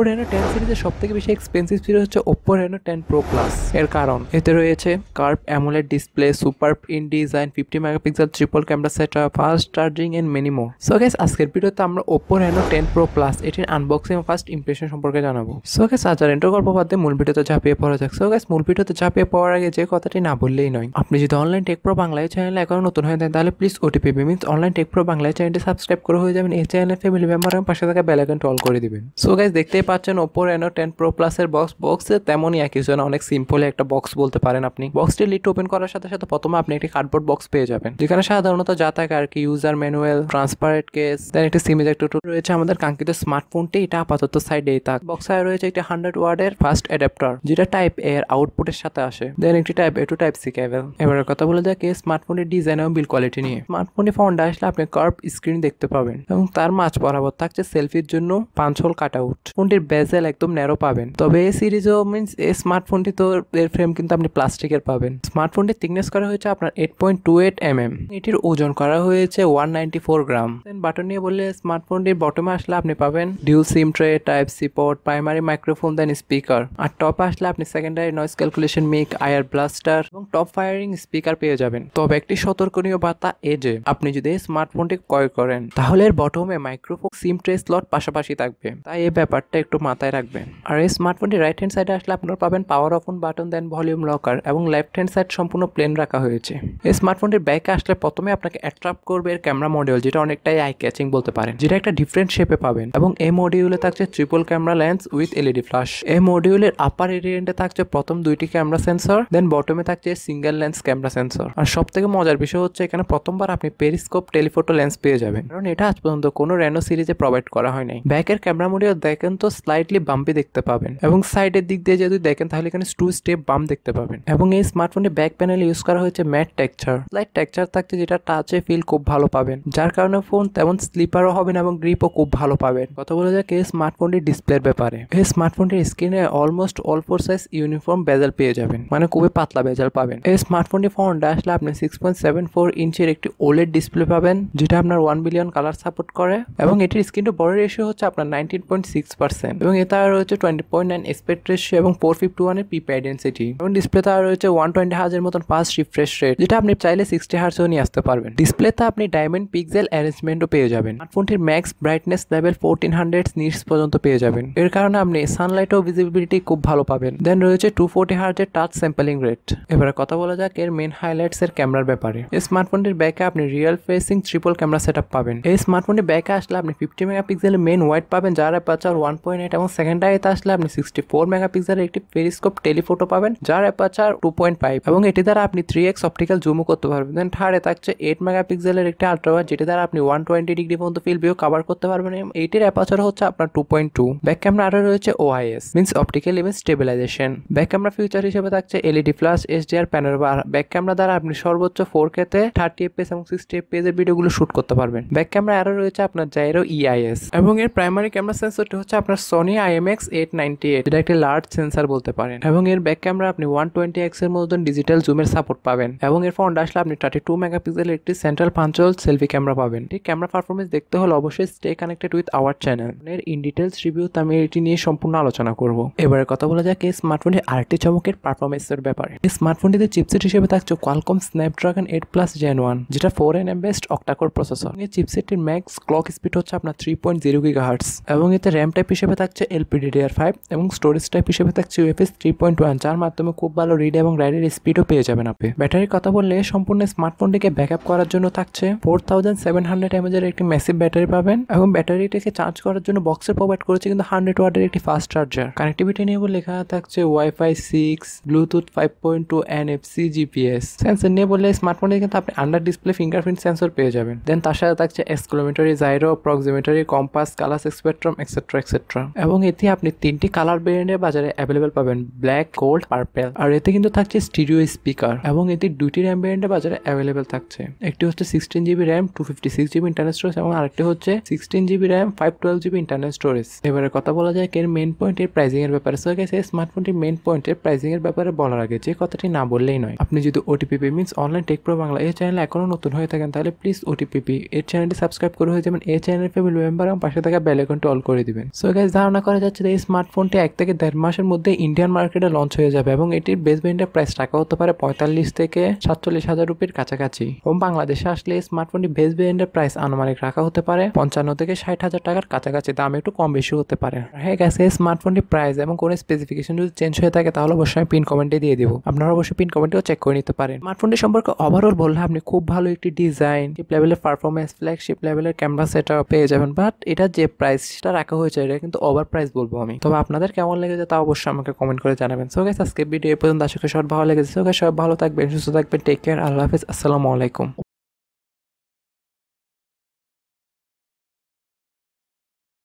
Oppo Reno ten সিরিজের সব থেকে বেশি এক্সপেন্সিভ সিরিজ হচ্ছে Oppo Reno ten Pro Plus এর কারণ, এতে রয়েছে curve AMOLED display super in design fifty megapixel triple camera set up fast charging and many more so guys আজকের ভিডিওতে আমরা Oppo Reno ten Pro Plus এটির unboxing first impression সম্পর্কে জানাব। সো গ্যাস আচার এন্টার গল্প বাদ মূল ভিডিওতে ঝাঁপিয়ে পড়া যাক। সো গ্যাস মূল ভিডিওতে ঝাঁপিয়ে পড়ার আগে যে কথাটি না বললেই নয়, আপনি যদি অনলাইন টেক প্রো বাংলায় চ্যানেল এখনও নতুন হয়ে থাকেন, তাহলে please OTP be means online Tech Pro বাংলায় চ্যানেলটি সাবস্ক্রাইব করে হয়ে যাবেন। এই চ্যানেলের ফ্যামিলি মেম্বার পাশে থাকা বেল আইকনটি অল করে দিবেন। সো গাইস দেখতেই পাচ্ছেন ওপো রেনো টেন প্রো প্লাসের বক্স, বক্সে তেমনই একই জন্য অনেক সিম্পল একটা বক্স বলতে পারেন আপনি। বক্সটি লিড ওপেন করার সাথে সাথে প্রথমে আপনি একটি কার্ডবোর্ড বক্স পেয়ে যাবেন, যেখানে সাধারণত যা থাকে আর কি user manual transparent case then একটি সিম ইজেক্টর রয়েছে আমাদের কাঙ্ক্ষিত স্মার্টফোনটি এটা আপাতত সাইডেই থাক। বক্সে রয়েছে একটি হান্ড্রেড ওয়ার্ডের ফার্স্ট অ্যাডাপ্টার যেটা টাইপ এ এর আউটপুটের সাথে আসে। দেন একটি type A to type C cable এবারে কথা বলে যাক এই স্মার্টফোনের ডিজাইন এবং বিল কোয়ালিটি নিয়ে। স্মার্টফোনটি ফোনটা আসলে আপনি কার্ভ স্ক্রিন দেখতে পাবেন এবং তার মাঝ বরাবর থাকছে সেলফির জন্য পাঁচ হোল কাট আউট বেজেল একদম ন্যারো পাবেন। তবে এই সিরিজও মিনস এই স্মার্টফোনটি তো এর ফ্রেম কিন্তু আপনি প্লাস্টিকের পাবেন। স্মার্টফোনটি থিকনেস করা হয়েছে আপনার eight point two eight M M এটির ওজন করা হয়েছে one ninety four gram then button নিয়ে বললে স্মার্টফোনটির বটমে আসলে আপনি পাবেন dual SIM tray type C port primary microphone then speaker আর টপ আসলে আপনি secondary noise calculation mic ear blaster এবং টপ ফায়ারিং স্পিকার পেয়ে যাবেন। তবে একটি সতর্কনীয় বার্তা এ যে, আপনি যদি স্মার্টফোনটি ক্রয় করেন, তাহলে এর বটমে মাইক্রোফোন সিম ট্রে স্লট পাশাপাশি থাকবে। তাই এই ব্যাপারটা একটু মাথায় রাখবেন। আর এই স্মার্টফোনটি রাইট হ্যান্ড সাইডে আসলে আপনারা পাবেন power off button then volume rocker এবং লেফট হ্যান্ড সাইড সম্পূর্ণ প্লেন রাখা হয়েছে। এই স্মার্টফোনটির ব্যাকে আসলে প্রথমে আপনাকে অ্যাট্রাক্ট করবে এর ক্যামেরা মডিউল যেটা অনেকটাই আই ক্যাচিং বলতে পারেন, যেটা একটা ডিফারেন্ট শেপে পাবেন এবং এই মডিউলে থাকছে triple camera lens with LED flash এই মডিউলের আপার এরিয়েন্টে থাকছে প্রথম দুইটি ক্যামেরা সেন্সর দেন বটমে থাকছে সিঙ্গেল লেন্স ক্যামেরা সেন্সর আর সব থেকে মজার বিষয় হচ্ছে এখানে প্রথমবার আপনি পেরিস্কোপ টেলিফোটো লেন্স পেয়ে যাবেন। কারণ এটা আজ পর্যন্ত কোনো রেনো সিরিজে প্রোভাইড করা হয় নাই। ব্যাকের ক্যামেরা মডিউল দেখেন তো স্লাইটলি বাম্পি দেখতে পাবেন। এবং সাইডের দিক দিয়ে যদি দেখেন, তাহলে এখানে টু স্টেপ বাম দেখতে পাবেন। এবং এই স্মার্টফোনের ব্যাক প্যানেল ইউজ করা হয়েছে ম্যাট টেক্সচার স্লাইট টেক্সচার থাকছে যেটা টাচে ফিল খুব ভালো পাবেন। যার কারণে ফোন তেমন স্লিপারও হবেন এবং গ্রিপও খুব ভালো পাবেন। কথা বলা যাক এই স্মার্টফোনটির ডিসপ্লের ব্যাপারে। এই স্মার্টফোনটির স্ক্রিনে almost all four size uniform bezel পেয়ে যাবেন। মানে খুবই পাতলা বেজাল পাবেন। এই স্মার্টফোনটি ফোনটা আসলে আপনি সিক্স পয়েন্ট সেভেন ফোর ইঞ্চের একটি ওলেড ডিসপ্লে পাবেন, যেটা আপনার ওয়ান বিলিয়ন কালার সাপোর্ট করে। এবং এটির স্ক্রিন টু বড় রেশিও হচ্ছে আপনার নাইনটিন পয়েন্ট সিক্স পার্সেন্ট এবং এতে আর রয়েছে twenty point nine aspect ratio এবং ফোর ফিফটি ওয়ানের পিপি আইডেন্সিটি এবং ডিসপ্লেতে আর রয়েছে ওয়ান টোয়েন্টি হাজার মতন ফাস্ট রিফ্রেশ রেট যেটা আপনি চাইলে সিক্সটি হার্সেও নিয়ে আসতে পারবেন। ডিসপ্লে ডিসপ্লেতে আপনি ডায়মন্ড পিক্সেল অ্যারেঞ্জমেন্টও পেয়ে যাবেন। স্মার্টফোনটির max brightness level fourteen hundred nits পর্যন্ত পেয়ে যাবেন। এর কারণে আপনি সানলাইট ও ভিজিবিলিটি খুব ভালো পাবেন। দেন রয়েছে টু ফোর্টি হার্জের টাচ স্যাম্পলিং রেট এবারে কথা বলা যাক এর মেন হাইলাইটস এর ক্যামেরার ব্যাপারে। এই স্মার্টফোনটির ব্যাকে আপনি rear facing triple camera set পাবেন। এই স্মার্টফোনটির ব্যাকে আসলে আপনি ফিফটি মেগাপিক্সেলের মেন ওয়াইড পাবেন, যার অ্যাপাচার ওয়ান পয়েন্ট এইট এবং সেকেন্ড আইতে আসলে আপনি সিক্সটি ফোর মেগাপিক্সেলের একটি পেরিস্কোপ টেলিফোটো পাবেন, যার অ্যাপাচার টু পয়েন্ট ফাইভ এবং এটি দ্বারা আপনি থ্রি এক্স অপটিক্যাল জুমও করতে পারবেন। দেন থার্ডে থাকছে এইট মেগাপিক্সেলের একটি আল্ট্রাওয়াইড যেটি দ্বারা আপনি ওয়ান টোয়েন্টি ডিগ্রি পর্যন্ত ফিল্ড ভিউ কভার করতে পারবেন এবং এইটির অ্যাপাচার হচ্ছে আপনার two point two back camera আরও রয়েছে OIS means optical image stabilization back camera feature হিসেবে থাকছে এলইডি ফ্লাশ এসডিআর প্যানেল বা ব্যাক ক্যামেরা দ্বারা আপনি সর্বোচ্চ ফোর কেতে থার্টি এফপিএস এবং সিক্সটি এফপিএস এর ভিডিওগুলো শুট করতে পারবেন। ব্যাক ক্যামেরা আরও রয়েছে আপনার জাইরো ইআইএস এবং এর প্রাইমারি ক্যামেরা সেন্সরটি হচ্ছে আপনার Sony IMX eight ninety eight যেটা একটি লার্জ সেন্সার বলতে পারেন। এবং এর ব্যাক ক্যামেরা আপনি ওয়ান টোয়েন্টি এক্সের মতন ডিজিটাল জুমের সাপোর্ট পাবেন। এবং এর ফোনটা আসলে আপনি থার্টি টু মেগাপিক্সেলের একটি সেন্ট্রাল পাঞ্চল সেলফি ক্যামেরা পাবেন। ঠিক ক্যামেরা পারফরমেন্স দেখতে হলে অবশ্যই stay connected with our channel এর ইন ডিটেলস রিভিউ আমি এটি নিয়ে সম্পূর্ণ আলোচনা করব। এবারে কথা বলা যাক এই স্মার্টফোনের আরেকটি চমকের পারফরমেন্সের ব্যাপারে। এই স্মার্টফোনটিতে চিপসেট হিসেবে থাকছে Qualcomm Snapdragon eight plus gen one যেটা four N M based octa core processor এই চিপসেটটির ম্যাক্স ক্লক স্পিড হচ্ছে আপনার three point zero giga hertz এবং এতে র্যাম টাইপ হিসেবে থাকছে এলপিডিডিআর ফাইভ এবং স্টোরেজ টাইপ হিসেবে থাকছে ইউএফএস থ্রি পয়েন্ট ওয়ান যার মাধ্যমে খুব ভালো রিড এবং রাইডের স্পিডও পেয়ে যাবেন আপনি। ব্যাটারির কথা বললে সম্পূর্ণ স্মার্টফোনটিকে ব্যাকআপ করার জন্য থাকছে ফোর থাউজেন্ড সেভেন হান্ড্রেড এমএজের একটি মেসিভ ব্যাটারি পাবেন এবং ব্যাটারিটাকে চার্জ করার জন্য বক্সে প্রোভাইড করেছে কিন্তু হান্ড্রেড ওয়াটের একটি ফাস্ট চার্জার কানেক্টিভিটি নিয়ে লেখা থাকছে WiFi six Bluetooth five point two NFC GPS sensor নিয়ে বললে স্মার্টফোনে কিন্তু আপনি আন্ডার ডিসপ্লে ফিঙ্গারপ্রিন্ট সেন্সর পেয়ে যাবেন। দেন তার সাথে থাকছে accelerometer gyro proximity compass colour spectrum etcetera etcetera এবং এতে আপনি তিনটি কালার ভেরিয়েন্টের বাজারে অ্যাভেলেবেল পাবেন ব্ল্যাক গোল্ড পার্পেল আর এতে কিন্তু থাকছে স্টিরিও স্পিকার এবং এতে দুটি র্যাম ভেরিয়েন্টের বাজারে অ্যাভেলেবেল থাকছে। একটি হচ্ছে sixteen GB RAM two fifty six GB internal storage এবং আরেকটি হচ্ছে sixteen GB RAM five twelve GB internal storage এবারে কথা বলা যায় এর মেন পয়েন্ট এর প্রাইসিং এর ব্যাপারে। সো গেছে স্মার্টফোনটির মেন পয়েন্ট এর প্রাইসিং এর ব্যাপারে বলার আগে যে কথাটি না বললেই নয়। আপনি যদি OTP means online Tech Pro Bangla এই চ্যানেল এখনও নতুন হয়ে থাকেন, তাহলে প্লিজ ওটিপি এর চ্যানেলটি সাবস্ক্রাইব করে হয়ে যাবেন এই চ্যানেল ফ্যামিলি মেম্বার এবং পাশে থাকা বেল আইকনটি অল করে দিবেন। সো গাইজ ধারণা করা যাচ্ছে যে এই স্মার্টফোনটি এক থেকে দেড় মাসের মধ্যে ইন্ডিয়ান মার্কেটে লঞ্চ হয়ে যাবে এবং এটির বেস ভেরিয়েন্টের প্রাইস টাকা হতে পারে পঁয়তাল্লিশ থেকে সাতচল্লিশ হাজার রুপির কাছাকাছি। এবং বাংলাদেশে আসলে এই স্মার্টফোনটি বেস ভেরিয়েন্টের প্রাইস আনুমানিক রাখা হতে পারে পঞ্চান্ন থেকে ষাট হাজার টাকার কাছাকাছি, দাম একটু কম বেশি হতে পারে। হ্যাঁ গেছে এই স্মার্টফোনটি প্রাইস এবং কোনো স্পেসিফিকেশন যদি চেঞ্জ হয়ে থাকে, তাহলে অবশ্যই আমি পিন কমেন্টে দিয়ে দিব। আপনারা অবশ্যই পিন কমেন্টেও চেক করে নিতে পারেন। স্মার্টফোনটি সম্পর্কে ওভারঅল বললে আপনি খুব ভালো একটি ডিজাইন লেভেলের পারফরমেন্স ফ্ল্যাগশিপ লেভেলের ক্যামেরা সেটা পেয়ে যাবেন। বাট এটা যে প্রাইসটা রাখা হয়েছে, এটা কিন্তু ওভার প্রাইস বলব আমি। তবে আপনাদের কেমন লেগেছে তা অবশ্যই আমাকে কমেন্ট করে জানাবেন। সো গাইস আজকে ভিডিও এই পর্যন্ত। আশা করি সবার ভালো লেগেছে। সো গাইস সবাই ভালো থাকবেন, সুস্থ থাকবেন টেক কেয়ার আল্লাহ হাফিজ, আসসালামু আলাইকুম।